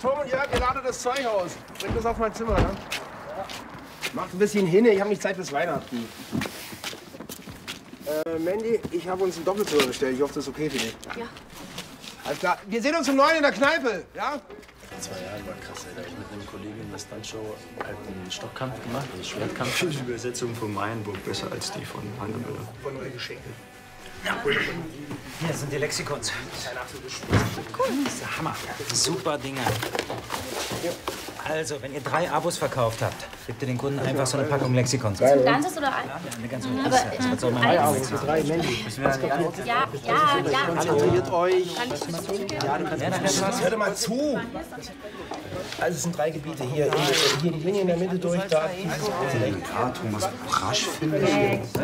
Tom und Jörg, ihr ladet das Zeug aus. Bringt das auf mein Zimmer, ja? Macht ein bisschen hin, ich habe nicht Zeit bis Weihnachten. Äh, Mandy, ich habe uns ein Doppelzimmer bestellt. Ich hoffe, das ist okay für dich. Ja. Alles klar. Wir sehen uns um neun in der Kneipe, ja? Vor zwei Jahren war krass, ey. Da hab ich mit einem Kollegen in der Stuntshow halt einen Stockkampf gemacht, also Schwertkampf. Ich finde die Übersetzung von Mayenburg besser als die von Heine Müller. Von neue Geschenke. Hier sind die Lexikons. Cool. Das ist der Hammer. Super Dinger. Also, wenn ihr drei Abos verkauft habt, gebt ihr den Kunden einfach so eine Packung Lexikons. Ein ganzes oder ein? Eine ganze Aber Kiste. Das wird so mein äh, Abos. eins. Drei, Mandy. Ja, ja, ja. Konzentriert euch. Ich das? Ja, du kannst Hör doch mal zu. Also es sind drei Gebiete. Hier, hier die Linie in der Mitte durch, da. Ja, Thomas Brasch finde ich.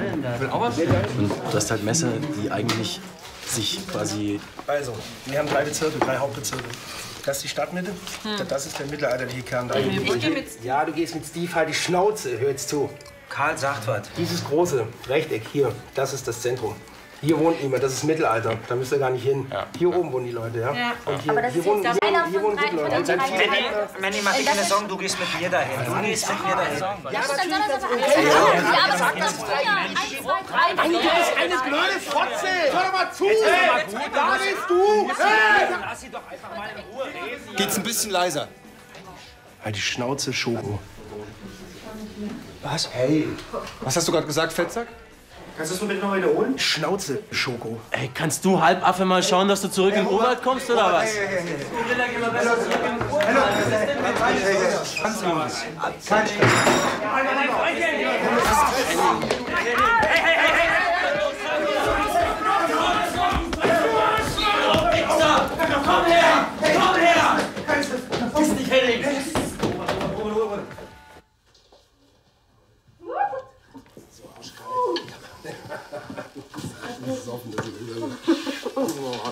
Und du hast halt Messer, die eigentlich sich quasi Also, wir haben drei Bezirke, drei Hauptbezirke. Das ist die Stadtmitte, das ist der mittelalterliche Kern da. Ich Ja, du gehst mit Steve halt die Schnauze, hör jetzt zu. Karl sagt was. Dieses große Rechteck hier, das ist das Zentrum. Hier wohnt niemand, das ist Mittelalter. Da müsst ihr gar nicht hin. Hier oben wohnen die Leute, ja. Und hier, Aber das hier ist wohnen, jetzt hier, einer wohnen- hier wohnen gute Leute. Und Teilen. Manny, mach dir keine Sorgen, du gehst mit mir dahin. Du gehst mit mir dahin. Ja, soll das aber Ja, aber sag das früher. Eins, zwei, drei. Mann, du bist eine blöde Fotze! Hör doch mal zu! Da bist du! Geht's ein bisschen leiser? Halt die Schnauze, Schoko. Was? Hey. Was hast du gerade gesagt, Fettsack? Kannst du das bitte noch wiederholen? Schnauze, Schoko. Ey, kannst du Halbaffe mal schauen, dass du zurück in den Urwald kommst, oder was? Oh,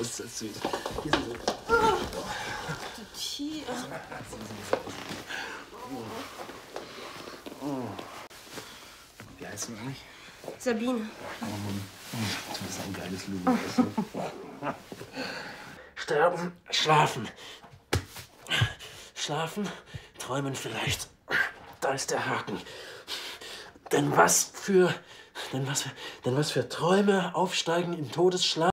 ist das süß. Wie heißt du eigentlich? Sabine. Du bist ein geiles Lügen. Sterben, schlafen. Schlafen, träumen vielleicht. Da ist der Haken. Denn was für, denn was für, denn was für Träume aufsteigen im Todesschlaf?